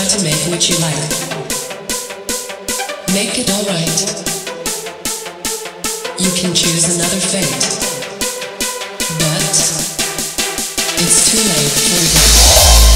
try to make what you like. Make it alright. You can choose another fate. But it's too late for that.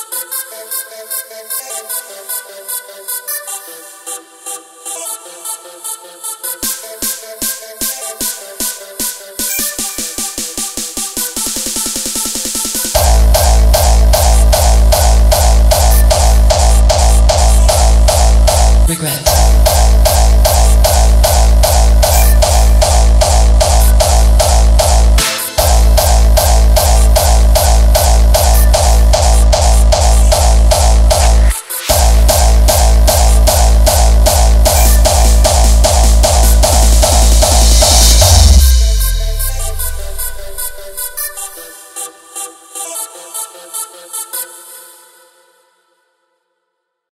Thank you.